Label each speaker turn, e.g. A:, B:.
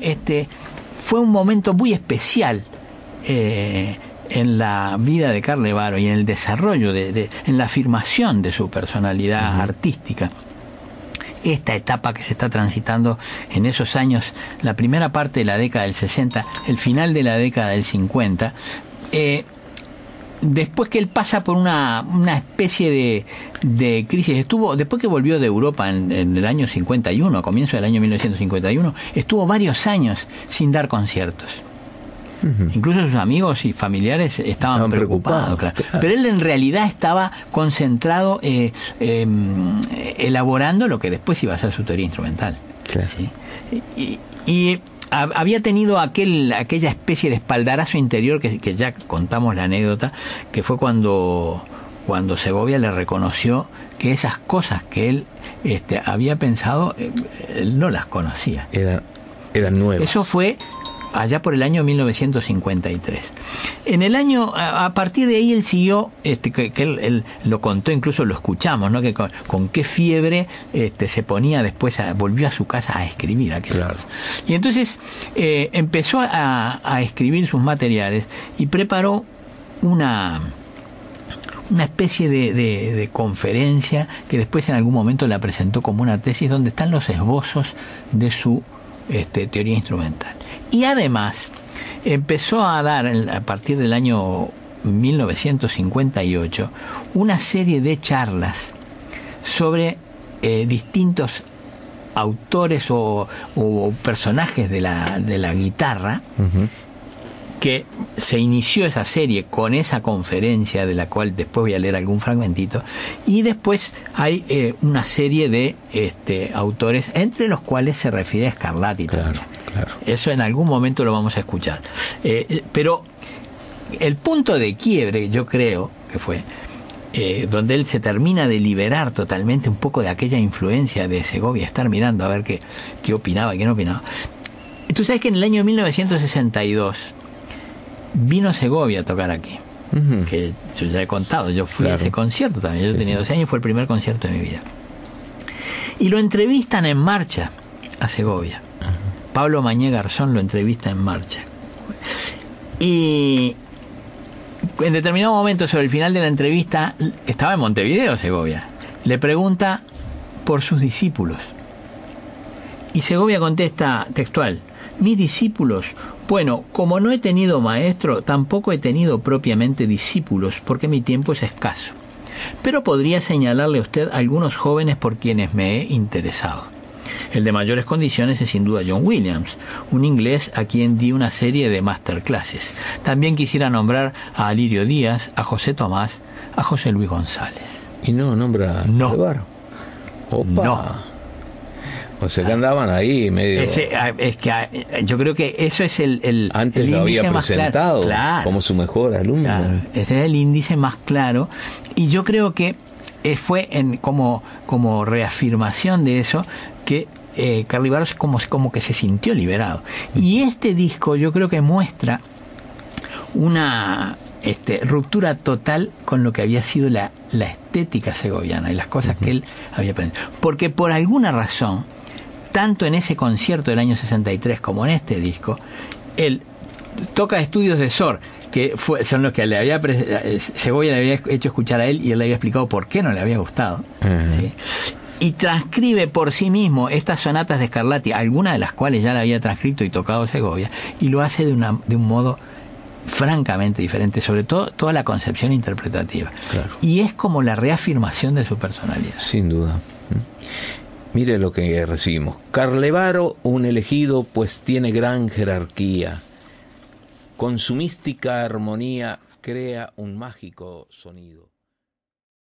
A: este, fue un momento muy especial eh, en la vida de Carlevaro y en el desarrollo, de, en la afirmación de su personalidad artística. Esta etapa que se está transitando en esos años, la primera parte de la década del 60, el final de la década del 50, eh, después que él pasa por una, una especie de, de, crisis, estuvo, después que volvió de Europa en, en, el año 51, a comienzo del año 1951, estuvo varios años sin dar conciertos. Incluso sus amigos y familiares estaban, preocupados. Pero él en realidad estaba concentrado eh, em, elaborando lo que después iba a ser su teoría instrumental. Y, había tenido aquel, aquella especie de espaldarazo interior que, que, ya contamos la anécdota, que fue cuando, cuando Segovia le reconoció que esas cosas que él este, había pensado, eh, él no las conocía.
B: Era, eran nuevas.
A: Eso fue allá por el año 1953. En el año, a, partir de ahí él siguió, este, que, él, lo contó, incluso lo escuchamos, ¿no? que con, qué fiebre este, se ponía después, volvió a su casa a escribir aquello. Y entonces eh, empezó a, a escribir sus materiales y preparó una una especie de, de, conferencia que después en algún momento la presentó como una tesis donde están los esbozos de su este, teoría instrumental. Y además empezó a dar a partir del año 1958 una serie de charlas sobre eh, distintos autores o, personajes de la, de la guitarra que se inició esa serie con esa conferencia de la cual después voy a leer algún fragmentito y después hay eh, una serie de este, autores entre los cuales se refiere a Scarlatti también. Eso en algún momento lo vamos a escuchar. Eh, eh, pero el punto de quiebre, yo creo que fue, donde él se termina de liberar totalmente un poco de aquella influencia de Segovia, estar mirando a ver qué, qué opinaba qué no opinaba. Tú sabes que en el año 1962 vino Segovia a tocar aquí. Que yo ya he contado, yo fui a ese concierto también. Yo tenía 12 años y fue el primer concierto de mi vida. Y lo entrevistan en marcha a Segovia. Pablo Mañé Garzón lo entrevista en marcha. Y en determinado momento, sobre el final de la entrevista, estaba en Montevideo Segovia. Le pregunta por sus discípulos. Y Segovia contesta textual, mis discípulos bueno, como no he tenido maestro, tampoco he tenido propiamente discípulos, porque mi tiempo es escaso. Pero podría señalarle a usted algunos jóvenes por quienes me he interesado. El de mayores condiciones es sin duda John Williams, un inglés a quien di una serie de masterclasses. También quisiera nombrar a Alirio Díaz, a José Tomás, a José Luis González.
B: ¿Y no nombra
A: no.
B: Opa.
A: No.
B: O sea que andaban ahí medio.
A: Ah, es que ah, yo creo que eso es el, el
B: Antes lo había presentado como su mejor alumno.
A: ese es el índice más claro. Y yo creo que eh, fue en, como, como reafirmación de eso que eh, Carlivaros como, como que se sintió liberado. Y este disco yo creo que muestra una este, ruptura total con lo que había sido la, la estética segoviana y las cosas que él había aprendido. Porque por alguna razón, tanto en ese concierto del año 63 como en este disco, él toca estudios de Sor, que fue, son los que le había eh, Segovia le había hecho escuchar a él y él le había explicado por qué no le había gustado. Y transcribe por sí mismo estas sonatas de Scarlatti, algunas de las cuales ya le había transcrito y tocado Segovia, y lo hace de, una, de un modo francamente diferente, sobre todo toda la concepción interpretativa. Y es como la reafirmación de su personalidad.
B: Sin duda. Mire lo que recibimos. Carlevaro, un elegido, pues tiene gran jerarquía. Con su mística armonía crea un mágico sonido.